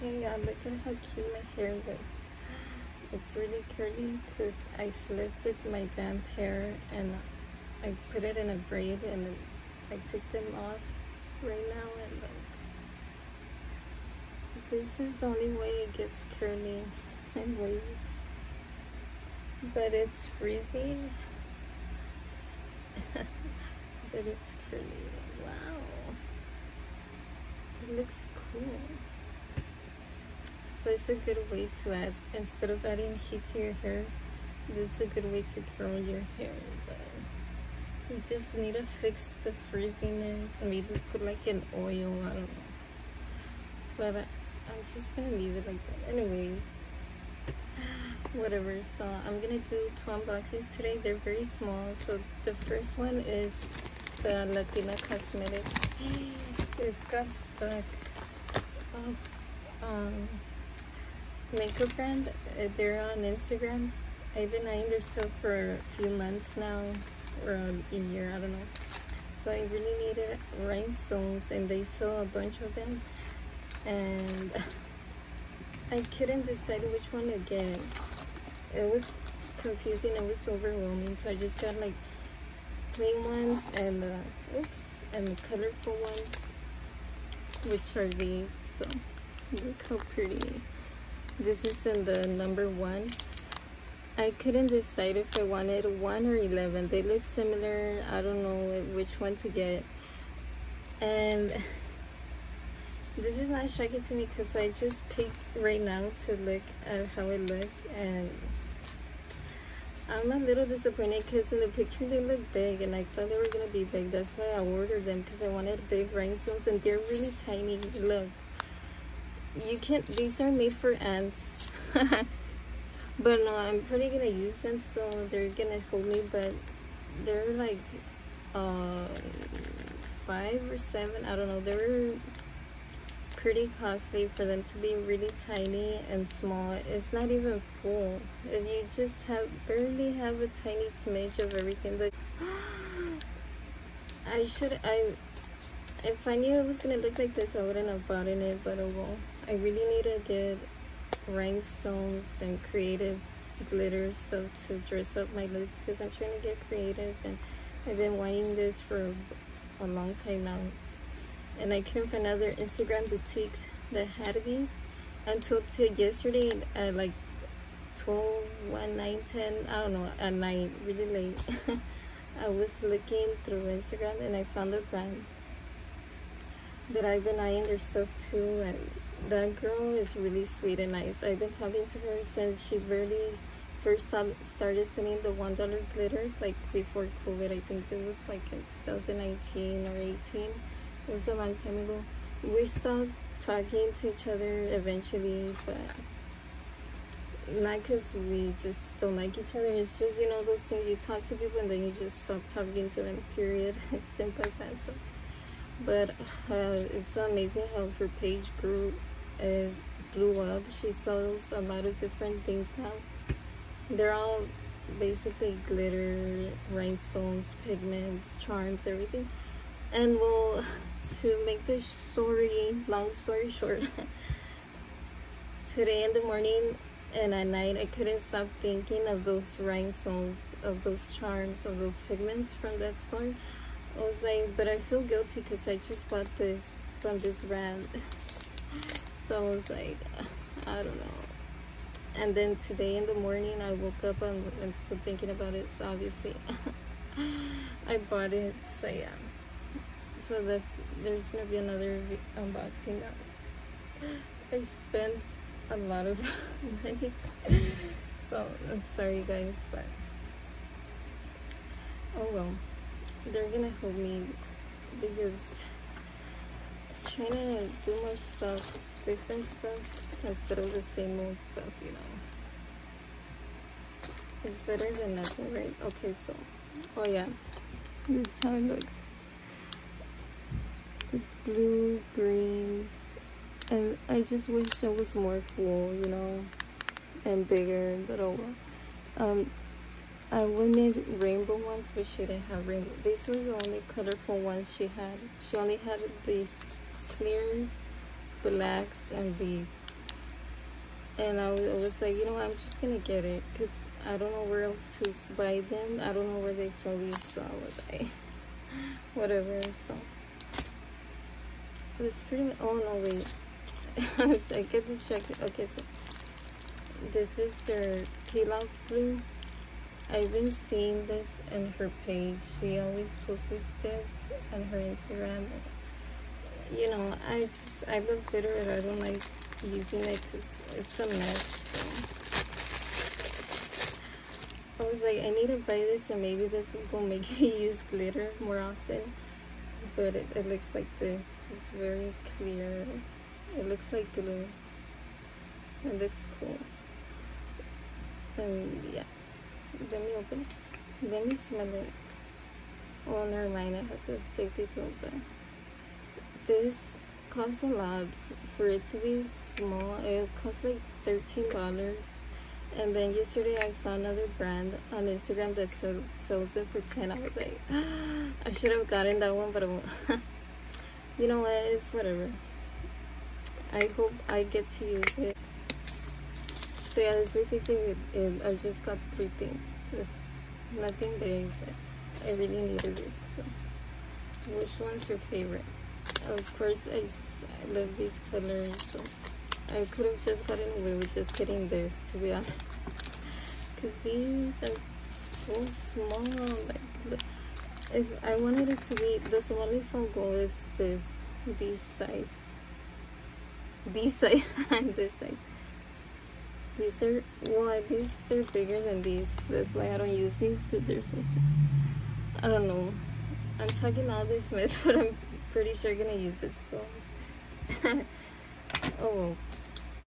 Yeah, look at how cute my hair looks. It's really curly because I slipped with my damp hair and I put it in a braid and I took them off right now and look. This is the only way it gets curly and wavy. But it's freezing. but it's curly. Wow. It looks cool. So it's a good way to add, instead of adding heat to your hair, this is a good way to curl your hair. But you just need to fix the frizziness, maybe put like an oil, I don't know. But I, I'm just gonna leave it like that. Anyways, whatever. So I'm gonna do two unboxings today. They're very small. So the first one is the Latina Cosmetics. It's got stuck. Oh, um, makeup brand. Uh, they're on Instagram. I've been eyeing their stuff for a few months now, or a year, I don't know. So I really needed rhinestones, and they saw a bunch of them, and I couldn't decide which one to get. It was confusing. It was overwhelming. So I just got like plain ones and the oops and the colorful ones, which are these. So look how pretty. This is in the number one. I couldn't decide if I wanted one or 11. They look similar. I don't know which one to get. And this is not shocking to me because I just picked right now to look at how it looked. And I'm a little disappointed because in the picture they look big and I thought they were going to be big. That's why I ordered them because I wanted big rhinestones and they're really tiny. Look you can't these are made for ants. But no i'm probably gonna use them so they're gonna hold me but they're like uh five or seven i don't know. They were pretty costly for them to be really tiny and small. It's not even full. You just have barely have a tiny smidge of everything. But i should i if i knew it was gonna look like this i wouldn't have bought in it but oh well. I really need to get rhinestones and creative glitter stuff to dress up my looks because I'm trying to get creative and I've been wanting this for a long time now. And I couldn't find other Instagram boutiques that had these until till yesterday at like 12 1 9 10 I don't know at night really late. I was looking through Instagram and I found a brand that I've been eyeing their stuff too and that girl is really sweet and nice. I've been talking to her since she barely first started sending the one dollar glitters like before COVID. I think it was like in 2019 or 18. It was a long time ago. We stopped talking to each other eventually, but not because we just don't like each other. It's just you know those things you talk to people and then you just stop talking to them. Period. Simple as that. So, but uh, it's amazing how her page grew it blew up. She sells a lot of different things now. They're all basically glitter, rhinestones, pigments, charms, everything. And well, to make the story, long story short, today in the morning and at night, I couldn't stop thinking of those rhinestones, of those charms, of those pigments from that store. I was like, but I feel guilty because I just bought this from this brand. So I was like, I don't know. And then today in the morning, I woke up and, and still thinking about it. So obviously, I bought it. So yeah. So this there's gonna be another unboxing. I spent a lot of money. so I'm sorry guys, but oh well. They're gonna help me because trying to do more stuff different stuff instead of the same old stuff, you know. It's better than nothing, right? Okay, so, oh yeah, this is how it looks. It's blue, greens, and I just wish it was more full, you know, and bigger, but oh well. Um, I wanted rainbow ones, but she didn't have rainbow. These were the only colorful ones she had. She only had these clears blacks and these and I was, I was like, you know, I'm just gonna get it because I don't know where else to buy them. I don't know where they sell these, so I was like, whatever. So it's pretty. Much, oh no, wait. I get distracted. Okay, so this is their peel off glue. I've been seeing this in her page. She always posts this on her Instagram. You know, I just I love glitter and I don't like using it because it's a mess. So. I was like, I need to buy this and maybe this will make me use glitter more often. But it, it looks like this. It's very clear. It looks like glue. It looks cool. And yeah. Let me open. Let me smell it. Oh, mind. It has a safety but this costs a lot for it to be small. It costs like thirteen dollars. And then yesterday I saw another brand on Instagram that sells, it for ten. I was like, I should have gotten that one, but you know what? It's whatever. I hope I get to use it so yeah it's basically it, it, i just got three things. It's nothing big but i really needed it so. Which one's your favorite? Of course i just i love these colors so. I could have just gotten away with just getting this to be honest. Because these are so small like if i wanted it to be the smallest i'll go is this this size. This size and this size these are, well, at least they're bigger than these. That's why I don't use these because they're so small. I don't know. I'm talking all this mess, but I'm pretty sure gonna use it, so. oh.